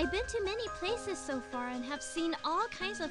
I've been to many places so far and have seen all kinds of.